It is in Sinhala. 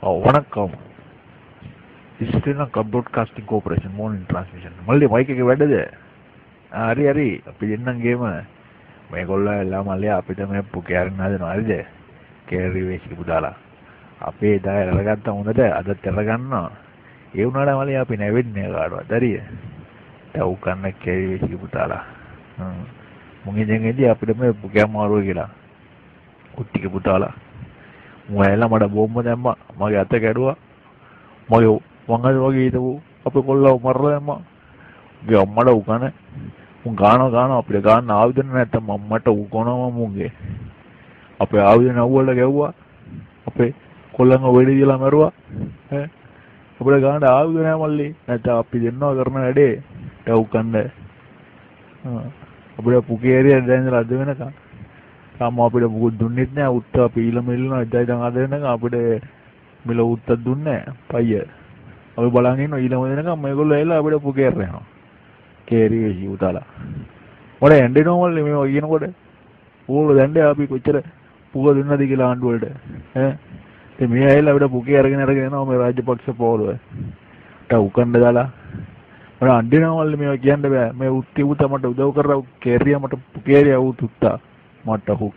ඔව් වණක්කම් ස්ටේන බ්‍රෝඩ්කාස්ටිං කෝපරේෂන් මෝර්නින් ට්‍රාන්ස්මිෂන් මල්ලි මයික් එක වැඩද හරි හරි අපි දෙන්නම් ගේම මේගොල්ලෝ එලා මල්ලි අපිට මේ පුකේ අරින්න හදනවා හරිද කේරි වේසිකපු දාලා අපේ එදා අරගත්ත හොඳට අදත් අරගන්නවා ඒ වුණාට මල්ලි අපි නැවෙන්නේ කාටවත් හරිය ටව් කන්න කේරි වේසිකපු දාලා මුගේ දැන් එදී අපිට මේ පුකේ අමාරුව කියලා කුට්ටික පුතාලා මම ඇවිල්ලා මට බෝම්බ දැම්මා මගේ අත කැඩුවා. මගේ වංගද වගේ හිටපු අපේ කොල්ලව මරලා දැම්මා. ගේ අම්මට උකන. උන් ගානවා ගානවා අපිට ගන්න ආයුධ නැත්තම් මම්මට උකනවා මුගේ අපේ ආයුධ නවුවල ගැව්වා. අපේ කොල්ලන්ව වෙඩි දීලා මරුවා. ඈ. අපිට ගන්න ආයුධ නැහැ මල්ලි. නැත්නම් අපි දෙන්නවා කරන වැඩේ. ටව් කන්න. අපිට පුකේ ඇරිය දැන් ඉඳලා අද වෙනකම් තාම අපිට මුකුත් දුන්නෙත් නෑ. උත්තා පීල මිල්ලනවා එදා ඉඳන් අද වෙනකම් අපිට මිල උත්තක් දුන්නේ නෑ. පయ్య අපි බලන් ඉන්නවා ඊළඟ වෙනකම් මේගොල්ලෝ ඇවිල්ලා අපිට පුකේර යනවා කේරි වෙසි උතාලා මොඩ ඇන්ඩේ නෝමල් මේ කියනකොට? ඕගොල්ලෝ දැන්ඩේ අපි කොච්චර පුක දුන්නද කියලා ආණ්ඩුව වලට ඈ? ඉතින් මේ ඇවිල්ලා අපිට පුකේ අරගෙන අරගෙන යනවා මේ රාජපක්ෂ පොරව ට උකණ්ඩ දාලා. මට අන්ඩේ නෝමල් මේ කියන්න බෑ. මේ උත්ති උත මට උදව් කරලා කේරියා මට පුකේරියා උත් උත්තා මට හු